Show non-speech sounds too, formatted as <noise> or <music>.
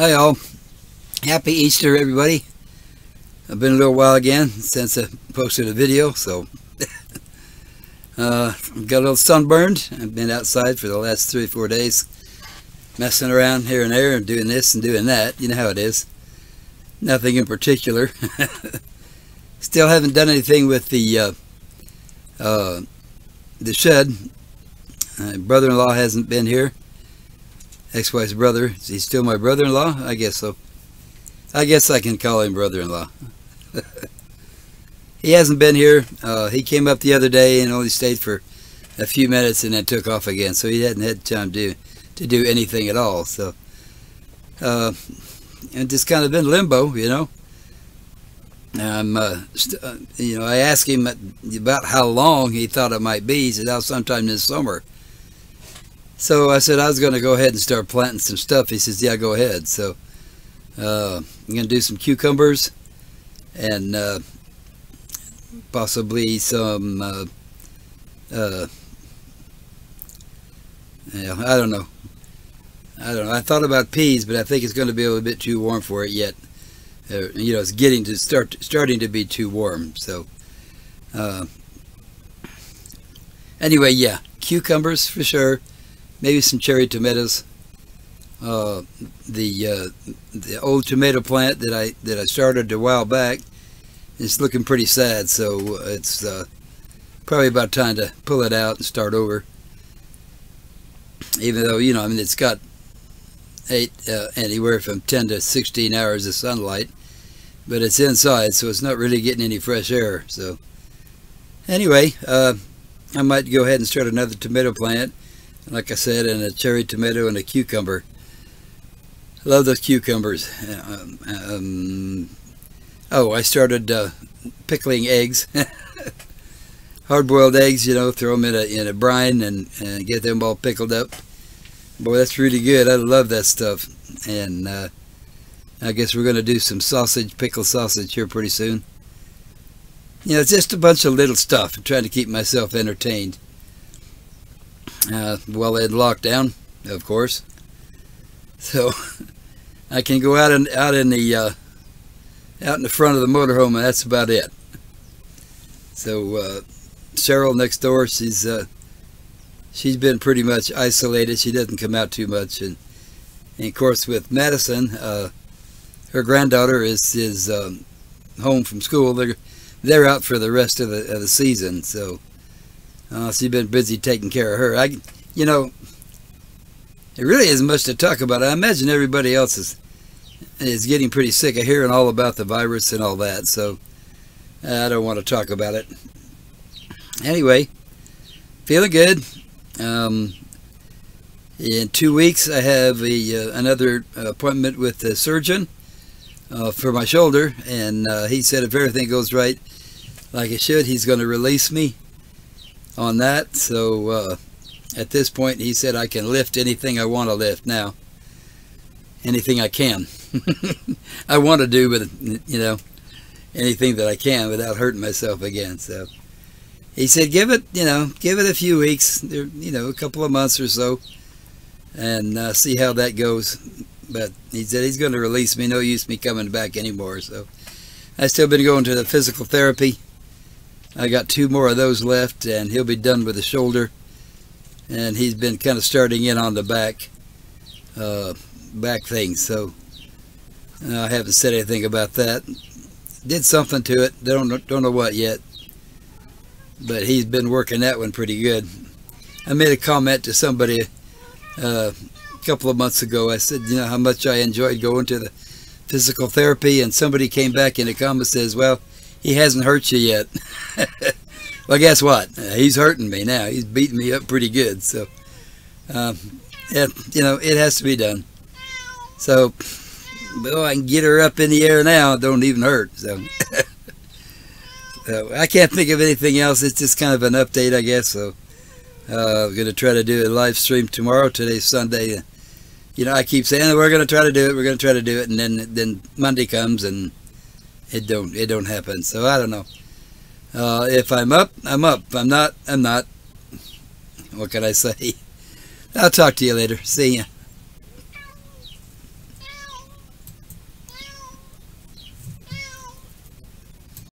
Hi all. Happy Easter everybody. I've been a little while again since I posted a video, so <laughs> uh, I've got a little sunburned. I've been outside for the last three or four days messing around here and there and doing this and doing that. You know how it is. Nothing in particular. <laughs> Still haven't done anything with the uh, uh, the shed. Uh, brother-in-law hasn't been here ex-wife's brother. Is he still my brother-in-law? I guess so. I guess I can call him brother-in-law. <laughs> he hasn't been here. Uh, he came up the other day and only stayed for a few minutes and then took off again. So he hadn't had time to to do anything at all. So uh, and just kind of been limbo, you know. Um, uh, you know, I asked him about how long he thought it might be. He said, "Oh, sometime this summer." So I said I was going to go ahead and start planting some stuff. He says, yeah, go ahead. So uh, I'm going to do some cucumbers and uh, possibly some, uh, uh, yeah, I don't know. I don't know. I thought about peas, but I think it's going to be a little bit too warm for it yet. Uh, you know, it's getting to start, starting to be too warm. So uh, anyway, yeah, cucumbers for sure maybe some cherry tomatoes. Uh, the uh, the old tomato plant that I that I started a while back is looking pretty sad, so it's uh, probably about time to pull it out and start over. Even though you know, I mean, it's got eight uh, anywhere from 10 to 16 hours of sunlight, but it's inside, so it's not really getting any fresh air. So anyway, uh, I might go ahead and start another tomato plant like I said, and a cherry tomato and a cucumber. I love those cucumbers. Um, um, oh, I started uh, pickling eggs. <laughs> Hard-boiled eggs, you know, throw them in a, in a brine and, and get them all pickled up. Boy, that's really good. I love that stuff. And uh, I guess we're going to do some sausage, pickle sausage here pretty soon. You know, it's just a bunch of little stuff. I'm trying to keep myself entertained uh, well in lockdown, of course. So <laughs> I can go out and out in the uh, out in the front of the motorhome, and that's about it. So uh, Cheryl next door, she's uh, she's been pretty much isolated. She doesn't come out too much, and, and of course with Madison, uh, her granddaughter is is um, home from school. They're they're out for the rest of the, of the season, so uh, she's been busy taking care of her. I, you know, it really isn't much to talk about. I imagine everybody else is is getting pretty sick of hearing all about the virus and all that. So I don't want to talk about it. Anyway, feeling good. Um, in two weeks, I have a, uh, another appointment with the surgeon uh, for my shoulder, and uh, he said if everything goes right, like it should, he's going to release me on that. So uh, at this point, he said I can lift anything I want to lift now. Anything I can. <laughs> I want to do, but you know, anything that I can without hurting myself again. So he said, give it, you know, give it a few weeks, you know, a couple of months or so, and uh, see how that goes. But he said he's going to release me. No use me coming back anymore. So I've still been going to the physical therapy I got two more of those left and he'll be done with the shoulder. And he's been kind of starting in on the back uh, back thing so uh, I haven't said anything about that. Did something to it. Don't don't know what yet. But he's been working that one pretty good. I made a comment to somebody uh, a couple of months ago. I said you know how much I enjoyed going to the physical therapy? And somebody came back in the comments says well he hasn't hurt you yet. <laughs> well, guess what? He's hurting me now. He's beating me up pretty good. So, um, you know, it has to be done. So, well, I can get her up in the air now. It don't even hurt. So, <laughs> so I can't think of anything else. It's just kind of an update, I guess. So, uh, I'm going to try to do a live stream tomorrow. Today's Sunday. You know, I keep saying we're going to try to do it. We're going to try to do it, and then then Monday comes and it don't it don't happen. So I don't know. Uh, if I'm up, I'm up. If I'm not, I'm not. What can I say? <laughs> I'll talk to you later. See ya.